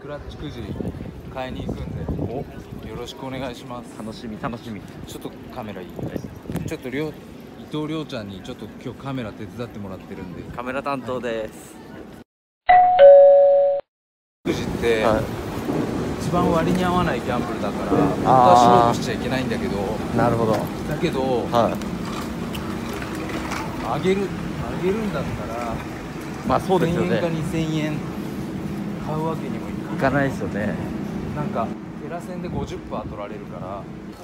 クラッチくじ買いに行くんでよろしくお願いします。楽しみ楽しみ。ちょっとカメラいい。ちょっとりょう伊藤亮ちゃんにちょっと今日カメラ手伝ってもらってるんで。カメラ担当です、くじって、は一番割に合わないギャンブルだから本当あはー勝負しちゃいけないんだけど。いなるほど。だけどはあげるあげるんだったらいまあそうですよ1000円かね2000円買うわけにもい行かないですよね。なんかテラ戦で50%取られるから。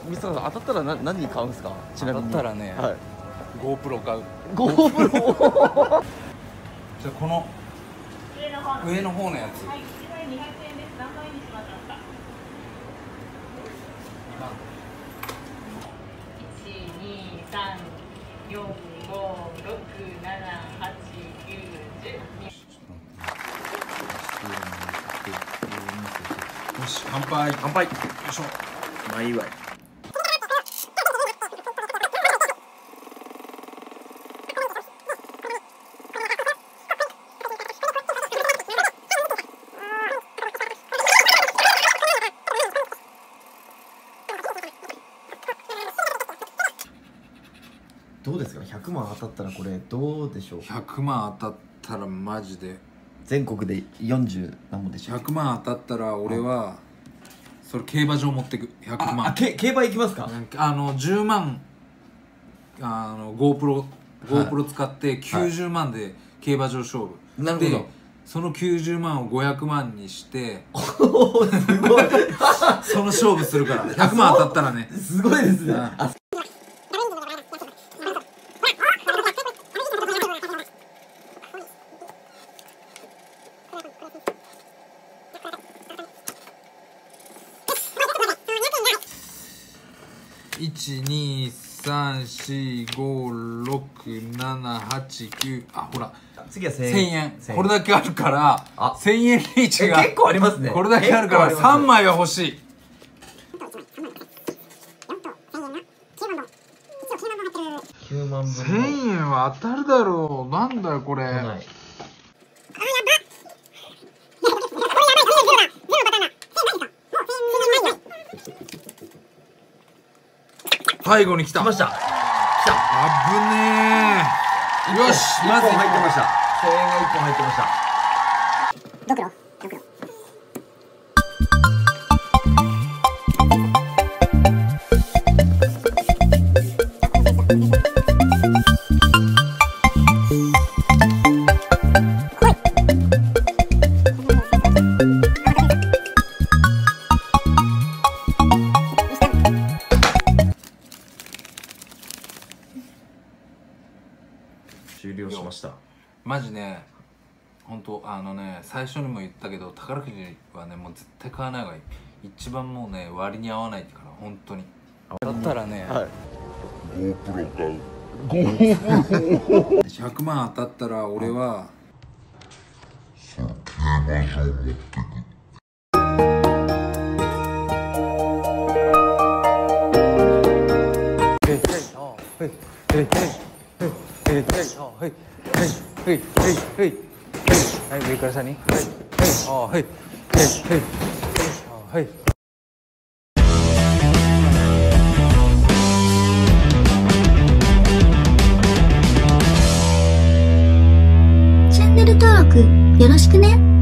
水田さん当たったら何何に買うんですか？ちなみ当たったらね、はい。GoPro 買う。GoPro じゃあこの上の方のやつ、はい、1台2円です。何倍にしま3 4 5 6 7 8 9 1 0乾杯。乾杯。よいしょ。まあいいわい。どうですか？100万当たったらこれどうでしょう？100万当たったらマジで。全国で40何本でしたっけ？100万当たったら俺はそれ競馬場持ってく100あ万け競馬行きますか？あの10万あの GoPro はい。GoPro 使って90万で競馬場勝負、なるほど。でその90万を500万にして すごい。その勝負するから。100万当たったらね。すごいですねああ123456789あほら。次は1000 1000円。円。これだけあるからあ。1000円リーチが。え結構ありますね。これだけあるから結構あります3枚は欲しい。9万分の1000円。は当たるだろう。なんだよこれ、はい最後に来た。来ました。あぶねえ。よし1まず本入ってました。1000円が1本入ってました。終了しましたマジね本当あのね最初にも言ったけど宝くじはねもう絶対買わない方がいい。一番もうね割に合わないから本当に。だったらね、はい。100万当たったら俺ははい上から下にはいあはいはいはいはいチャンネル登録よろしくね。